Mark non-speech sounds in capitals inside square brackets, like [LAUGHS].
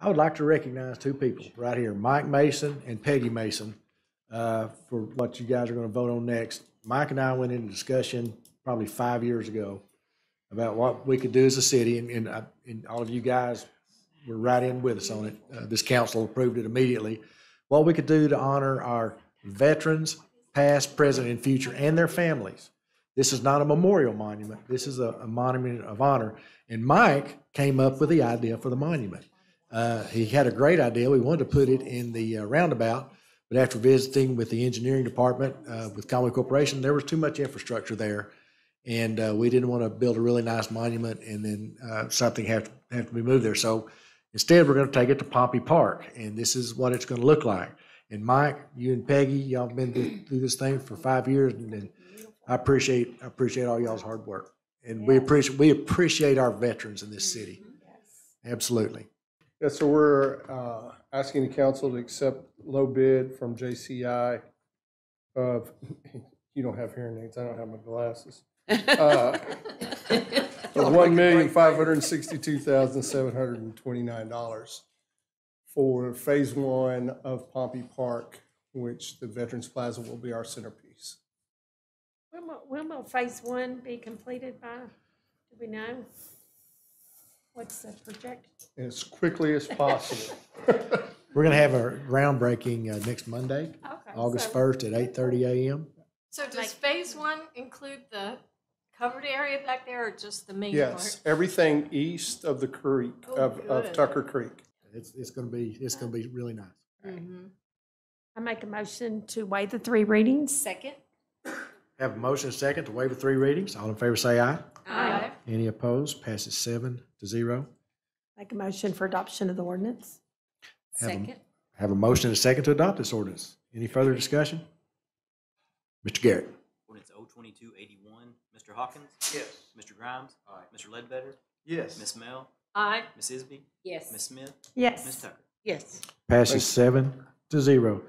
I would like to recognize two people right here, Mike Mason and Peggy Mason, uh, for what you guys are going to vote on next. Mike and I went into discussion probably five years ago about what we could do as a city, and, and, I- and all of you guys were right in with us on it. Uh, This council approved it immediately. What we could do to honor our veterans, past, present, and future, and their families. This is not a memorial monument. This is a, a monument of honor. And Mike came up with the idea for the monument. Uh, he had a great idea. We wanted to put it in the uh, roundabout, but after visiting with the engineering department, uh, with Conway Corporation, there was too much infrastructure there. And, uh, we didn't want to build a really nice monument and then, uh, something have, to have to be moved there. So instead, we're going to take it to Pompe Park, and this is what it's going to look like. And Mike, you and Peggy, y'all been through- through this thing for five years, and and I appreciate, I appreciate all y'all's hard work. And we appreciate, we appreciate our veterans in this city. Absolutely. Yes, so we're uh, asking the council to accept low bid from JCI of, [LAUGHS] you don't have hearing aids, I don't have my glasses. Uh, [LAUGHS] Of one million, five hundred and sixty-two thousand, seven hundred and twenty-nine dollars for phase one of Pompe Park, which the Veterans Plaza will be our centerpiece. When will, when will phase one be completed by? Do we know? What's the project? As quickly as possible. [LAUGHS] We're going to have a groundbreaking uh, next Monday, Okay, August so- 1st at 8:30 a.m. So does phase one include the covered area back there or just the main Yes, part? everything east of the creek, Oh, of, of good. Tucker Creek. It's, it's going to be, it's going to be really nice. Mhm. I make a motion to waive the three readings. Second? Have a motion and second to waive the three readings. All in favor say aye. Aye. Any opposed? Passes seven to zero. Make a motion for adoption of the ordinance. Have a- Second? Have a motion and a second to adopt this ordinance. Any further discussion? Mr. Garrett? Ordinance O twenty-two eighty-one, Mr. Hawkins? Yes. Mr. Grimes? Aye. Mr. Ledbetter? Yes. Ms. Mehl? Aye. Ms. Isby? Yes. Ms. Smith? Ms. Yes. Tucker? Yes. Passes seven to zero.